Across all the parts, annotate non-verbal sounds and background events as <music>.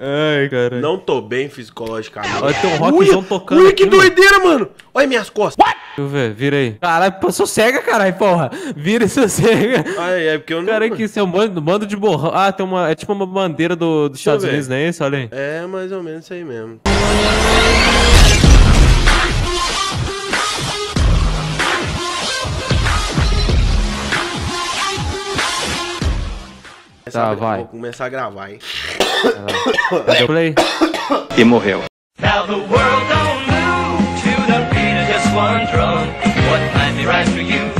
Ai, cara. Não tô bem psicologicamente. Olha, tem um rockzão tocando Ui, aqui, que mano. doideira, mano. Olha minhas costas. Deixa eu ver, vira aí. Caralho, pô, sossega, caralho, porra. Vira e sossega. Ai, é porque eu não... Cara, que isso é um bando, bando de borrão. Ah, tem uma. É tipo uma bandeira do, dos Deixa Estados ver. Unidos, não é isso? Olha aí. É mais ou menos isso aí mesmo. Tá, vai. Vou começar a gravar, hein? Cadê play? e morreu. Now the world don't move to the beat of just one drum. What might be right for you may not Yeah!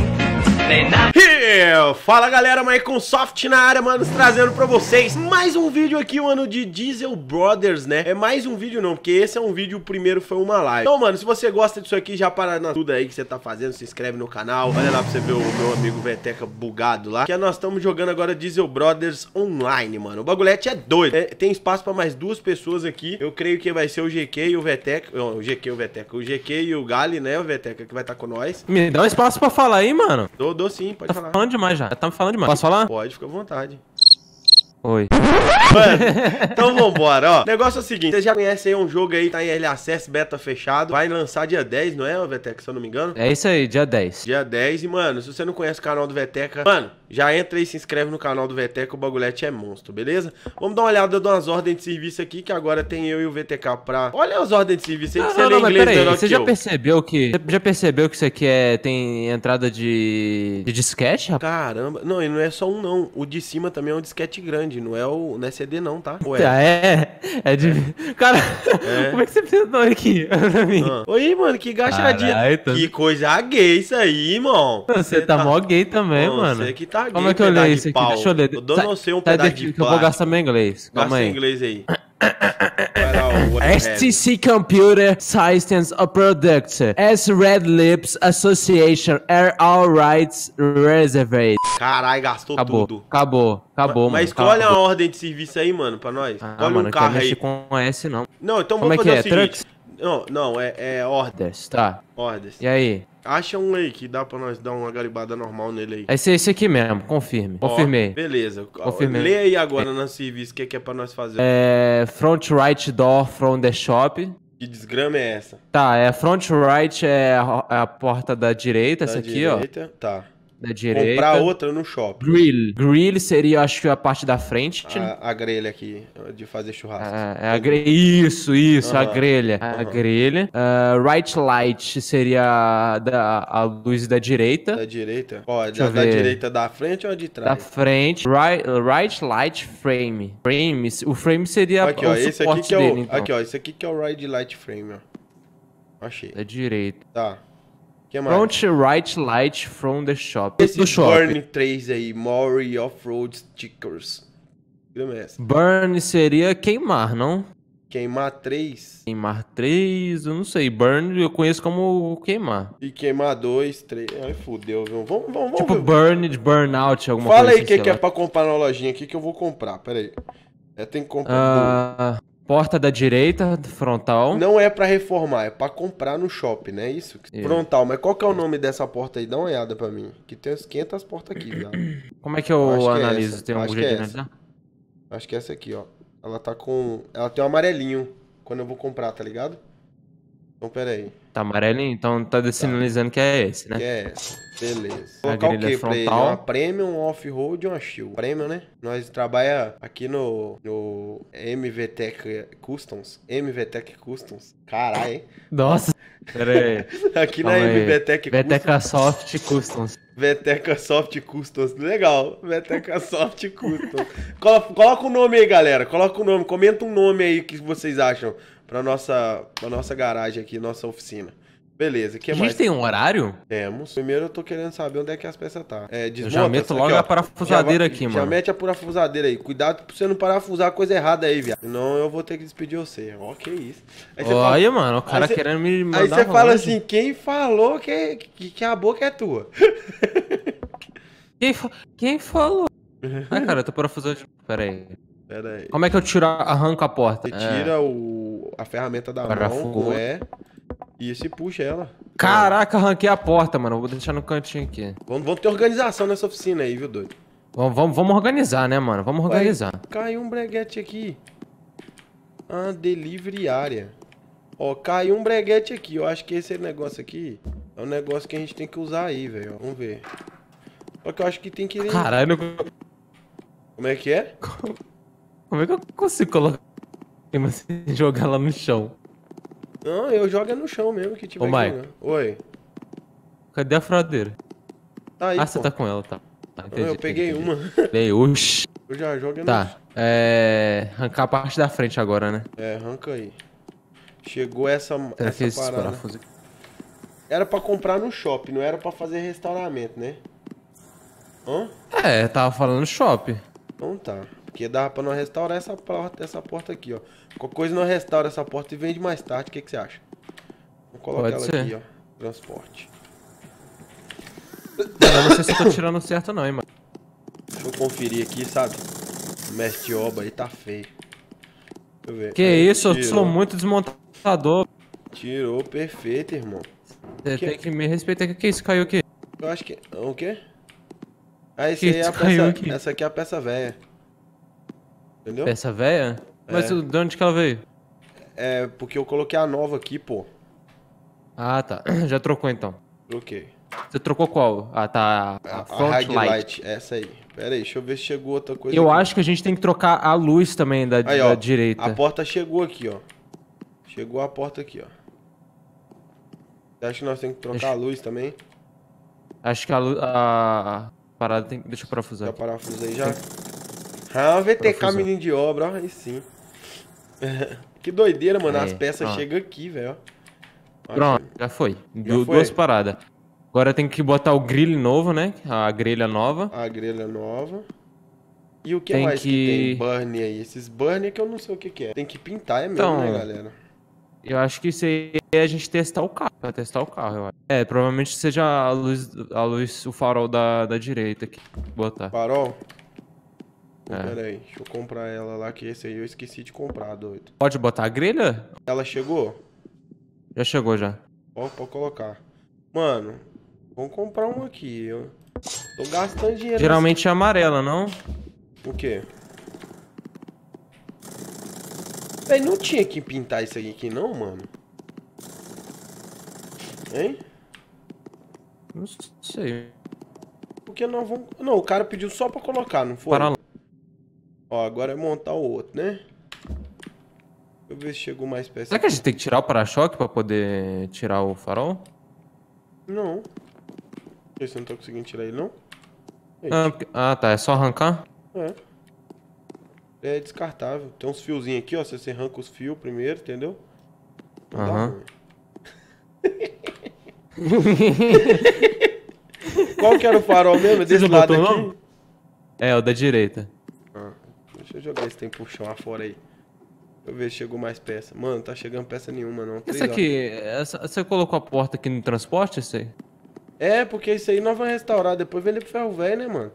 Fala galera, Microsoft na área, manos, trazendo pra vocês mais um vídeo aqui, mano, de Diesel Brothers, né? É mais um vídeo não, porque esse é um vídeo, o primeiro foi uma live. Então, mano, se você gosta disso aqui, já para na tudo aí que você tá fazendo, se inscreve no canal, olha lá pra você ver o meu amigo Veteca bugado lá, que nós estamos jogando agora Diesel Brothers Online, mano. O bagulhete é doido, É, tem espaço pra mais duas pessoas aqui, eu creio que vai ser o GQ e o Veteca, não, o GQ e o Veteca, o GQ e o Gali, né, o Veteca, que vai estar com nós. Me dá um espaço pra falar aí, mano. Dou, dou sim, pode Tá falar. falando demais já. Tá me falando demais. Posso falar? Pode, fica à vontade. Oi. Mano, então vambora, ó. O negócio é o seguinte, vocês já conhecem aí um jogo aí, tá em Early Access, beta fechado. Vai lançar dia 10, não é, Veteca, se eu não me engano? É isso aí, dia 10. Dia 10 e, mano, se você não conhece o canal do Veteca, mano, já entra e se inscreve no canal do Veteca, o bagulhete é monstro, beleza? Vamos dar uma olhada nas ordens de serviço aqui, que agora tem eu e o VTK pra... Olha as ordens de serviço aí, que Não, você não, lê não, mas inglês peraí, você já eu. percebeu que. Você já percebeu que isso aqui é, tem entrada de. de disquete, rapaz? Caramba, não, e não é só um não, o de cima também é um disquete grande, não é o não é CD não, tá? Ué. Ah, é? É de. Cara, como é que você pensou aqui <laughs> pra mim? Ah. Oi, mano, que gachadinha. Caralho, tá- Que coisa gay isso aí, irmão. Você tá mó gay também, Não, mano. Você que tá gay, Como é que eu leio isso aqui? pau. Deixa eu ler. Eu dou não sei um pedaço daqui de que eu vou gastar meu inglês. Calma Gasta em aí. inglês aí. <laughs> O have. STC Computer Systems a Product as Red Lips Association are all rights reserved. Caralho, gastou Acabou, tudo. acabou, acabou, Mas mano. escolhe acabou. a ordem de serviço aí, mano, pra nós. Ah, Escolhe mano, um não carro aí. mexer com S não. Não, então Como vamos é fazer que o é? seguinte. Trucks? Não, não, é, é ordem. Desce, tá. Ordens. E aí? Acha um aí que dá pra nós dar uma garibada normal nele aí. Esse, esse aqui mesmo, confirme. Ó, Confirmei. beleza. Confirmei. Lê aí agora no serviço o que, que é pra nós fazer. É, front right door from the shop. Que desgrama é essa? Tá, é front right é a, é a porta da direita, essa Da aqui, direita. Tá. Da direita. Comprar outra no shopping. Grill. Grill seria, acho que a parte da frente. A, a grelha aqui, de fazer churrasco. É, é a grelha. Isso, isso, a Aham, grelha. A aham. grelha. Ah, right light seria a da, a luz da direita. Da direita? Ó, Deixa da, da direita da frente ou de Da trás? frente. Right, right light frame. Frame. O frame seria Aqui, o ó, esse aqui que é o. dele, então. Aqui, ó, esse aqui que é o Ride Light Frame, ó. Achei. Da direita. Tá. Que mais? Front right light from the shop. Esse do shopping. Burn 3 aí, Mori Off-Road Stickers. É? Burn seria queimar, não? Queimar 3 Queimar 3, eu não sei. Burn eu conheço como queimar. e queimar 2, 3. Ai, fudeu, viu? Vamos, vamos, vamos. Tipo ver. burn de burnout, alguma Fala coisa aí o assim, que, que é pra comprar na lojinha aqui que eu vou comprar. Pera aí. É, tem que comprar. Ah, porta da direita, frontal. Não é pra reformar, é pra comprar no shopping, não é isso? É. Frontal, mas qual que é o nome dessa porta aí? Dá uma olhada pra mim. Que tem uns 500 portas aqui, viado. <clears throat> Como é que eu Acho que é analiso? Tem um acho jeito é de essa. analisar? Acho que é essa aqui, ó. Ela tá com. Ela tem um amarelinho quando eu vou comprar, tá ligado? Então, pera aí. Tá amarelinho? Então tá sinalizando que é esse, Que né? é essa? Beleza. A Colocar o que pra ele? Uma Premium, um Off-Road e uma Shield. Premium, né? Nós trabalha aqui no, no MVTech Customs. MVTech Customs. Caralho, hein? Nossa. Pera aí. <laughs> Aqui na Calma aí. MVTech Customs. Veteca Soft Customs. Veteca Soft Customs. Legal. Veteca Soft Customs. Coloca, coloca o nome aí, galera. Coloca o nome. Comenta um nome aí que vocês acham pra nossa, pra nossa garagem aqui, nossa oficina. Beleza, que A mais? gente tem um horário? Temos. Primeiro eu tô querendo saber onde é que as peças tá. É, desmonta, já meto logo aqui, a parafusadeira Já aqui, Já mano. mete a parafusadeira aí. Cuidado pra você não parafusar coisa errada aí, viado. Senão eu vou ter que despedir você. Ó, que isso. Aí você fala, Olha, mano, o cara querendo me mandar aí você fala assim, quem falou que, que, que a boca é tua? Quem, fa- quem falou? <laughs> ah, cara, eu tô parafusando. Pera aí. Pera aí. Como é que eu tiro, a- arranco a porta? Você É. tira o, a ferramenta da Parafuso. mão com E e se puxa ela. Caraca, arranquei a porta, mano. Vou deixar no cantinho aqui. Vamos, vamos ter organização nessa oficina aí, viu, doido? Vamos, vamos, vamos organizar, né, mano? Vamos organizar. Caiu um breguete aqui. Ah, delivery área. Ó, caiu um breguete aqui. Eu acho que esse negócio aqui é um negócio que a gente tem que usar aí, velho. ó. Vamos ver. Só que eu acho que tem que... Caralho, Como é que é? <laughs> como é que eu consigo colocar mas <laughs> jogar lá no chão? Não, eu jogo é no chão mesmo que tiver Ô, que Mike. jogar. Oi. Cadê a fradeira? Tá aí, ah, pô. você tá com ela, tá. tá Não, entendi, eu peguei entendi. uma. <laughs> Bem, oxi. Eu já jogo é no Tá, é... Arrancar a parte da frente agora, né? É, arranca aí. Chegou essa, Será que essa esses parada. parafusos aqui? Era pra comprar no shopping, não era pra fazer restauramento, né? Hã? É, tava falando shopping. Então tá. Porque dava pra nós restaurar essa porta, essa porta aqui, ó. Qualquer coisa nós restaura essa porta e vende mais tarde. O que, que você acha? Vou colocar Pode ela ser. aqui, ó. Transporte. Eu não sei se eu tô tirando certo não, hein, mano. Deixa eu conferir aqui, sabe? O mestre de obra aí tá feio. Deixa eu ver. Que Aí, isso, eu tirou. sou muito desmontador. Tirou perfeito, irmão. Você Que- tem que me respeitar. O que é isso? Caiu aqui? Eu acho que. O quê? Ah, esse Que aí é a peça. aqui? Essa aqui é a peça velha. Entendeu? Peça velha? Mas É. de onde que ela veio? É porque eu coloquei a nova aqui, pô. Ah, tá. <clears throat> Já trocou então. Troquei. Você trocou qual? Ah, tá. A, A, a front Hag light. Light, essa aí. Pera aí, deixa eu ver se chegou outra coisa. Eu aqui. acho que a gente tem que trocar a luz também da, Aí, da ó. direita. A porta chegou aqui, ó. Chegou a porta aqui, ó. Você acha que nós temos que trocar a luz também? Acho que a, a a parada tem. Deixa eu parafusar. Já aí já. Ah, VTK Parafusar. menino de obra, ó. Aí sim. <laughs> que doideira, mano. As Aí, peças ó. chegam aqui, velho. Pronto, já foi. Du- foi? Duas paradas. Agora tem que botar o grill novo, né? A grelha nova. A grelha nova. E o que Tem mais que... que- tem? Burn aí. Esses burn que eu não sei o que, que é. Tem que pintar, é mesmo, Então, né, galera? Eu acho que isso aí é a gente testar o carro. Pra testar o carro, eu acho. É, provavelmente seja a luz, a luz o farol da, da direita aqui. Botar. Farol? É. Pera aí, deixa eu comprar ela lá, que esse aí eu esqueci de comprar, doido. Pode botar a grelha? Ela chegou? Já chegou já. Pode, pode colocar. Mano, vamos comprar um aqui. Eu tô gastando dinheiro. Geralmente é amarela, não? O quê? Véi, não tinha que pintar isso aqui, não, mano? Hein? Não sei. Porque nós vamos. Não, o cara pediu só pra colocar, não foi? Para lá. Ó, agora é montar o outro, né? Deixa eu ver se chegou mais peça. Será que a gente tem que tirar o para-choque pra poder tirar o farol? Não. Você não tá conseguindo tirar ele, não? Ah, porque- ah, tá. É só arrancar? É. É descartável. Tem uns fiozinhos aqui, ó. Você, arranca os fios primeiro, entendeu? Não Aham. <laughs> Qual que era o farol mesmo? Desse lado aqui? nome? É, o da direita. Deixa eu jogar esse tem puxão lá fora aí. Deixa eu ver se chegou mais peça. Mano, tá chegando peça nenhuma, não. Três Esse aqui, essa- você colocou a porta aqui no transporte, esse aí? É, porque isso aí nós vamos restaurar. Depois vender pro ferro velho, né, mano?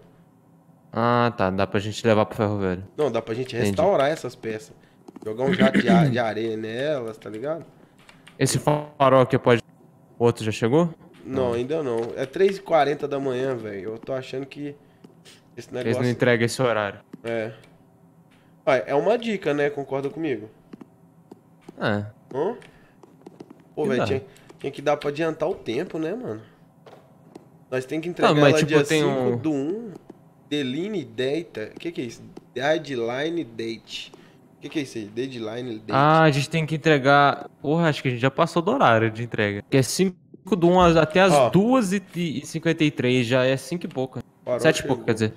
Ah, tá. Dá pra gente levar pro ferro velho. Não, dá pra gente Entendi. restaurar essas peças. Jogar um jato de, de areia nelas, tá ligado? Esse farol aqui pode... O outro já chegou? Não, ainda não. É 3h40 da manhã, velho. Eu tô achando que esse Eles negócio. não entregam esse horário. É. Vai, é uma dica, né? Concorda comigo? É. Hã? Pô, Que velho, tinha, tinha que dar pra adiantar o tempo, né, mano? Nós tem que entregar mas, ela tipo, dia tem 5 um- do 1. Deline data. O que que é isso? Deadline date. O que que é isso aí? Deadline date. Ah, a gente tem que entregar... Porra, acho que a gente já passou do horário de entrega. Que é 5 do 1 às- até as Ó. 2h53. Já é 5 e pouco. Farol 7 e pouco, quer dizer.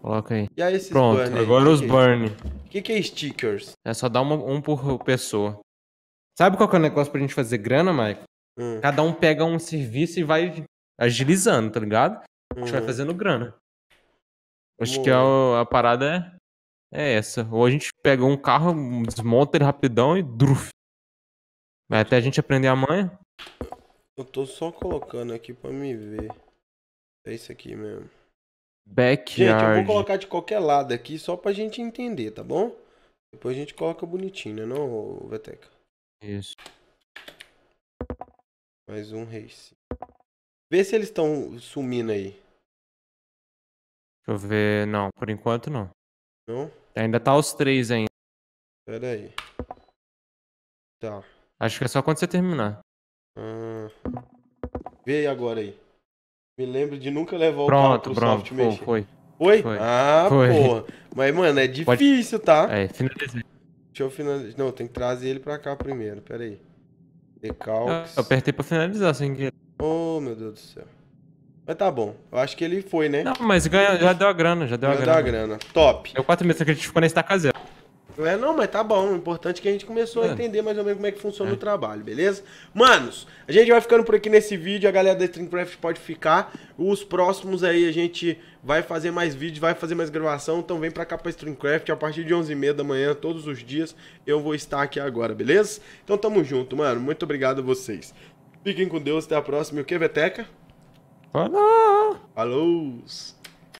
Coloca aí. E aí esses Pronto, burn aí? agora Que os que é burn. O que que é stickers? É só dar uma- um por pessoa. Sabe qual que é o negócio pra gente fazer grana, Mike? Hum, Cada um pega um serviço e vai agilizando, tá ligado? A gente vai uhum. fazendo grana. Acho Vamos que a, a parada é, é essa. Ou a gente pega um carro, desmonta ele rapidão e druf. Vai até a gente aprender a manha. Eu tô só colocando aqui pra me ver. É isso aqui mesmo. Gente, eu Backyard. vou colocar de qualquer lado aqui só pra gente entender, tá bom? Depois a gente coloca bonitinho, né não, Veteca? Isso. Mais um race. Vê se eles estão sumindo aí, Deixa eu ver. Não, por enquanto não. não? Ainda tá os três ainda. Pera aí. Tá. Acho que é só quando você terminar. Ah. Vê aí agora aí. Me lembro de nunca levar o carro Pronto, pro pronto. soft Foi, foi. Foi? Ah, Foi. porra. Mas, mano, é Pode- difícil, tá? É, finalizei. Deixa eu finalizar. Não, tem que trazer ele pra cá primeiro. Pera aí. Decalques. Eu apertei pra finalizar sem querer. Oh, meu Deus do céu. Mas tá bom. Eu acho que ele foi, né? Não, mas ganha, já deu a grana, já deu a Já grana. dá a grana. Top. Deu quatro meses, só que a gente ficou na estaca zero. É, não, mas tá bom. O importante é que a gente começou a É. entender mais ou menos como é que funciona É. o trabalho, beleza? Manos, a gente vai ficando por aqui nesse vídeo. A galera da Streamcraft pode ficar. Os próximos aí a gente vai fazer mais vídeos, vai fazer mais gravação. Então vem pra cá pra Streamcraft a partir de 11h30 da manhã, todos os dias. Eu vou estar aqui agora, beleza? Então tamo junto, mano. Muito obrigado a vocês. Fiquem com Deus. Até a próxima. E o que, Veteca? Falou! Falou!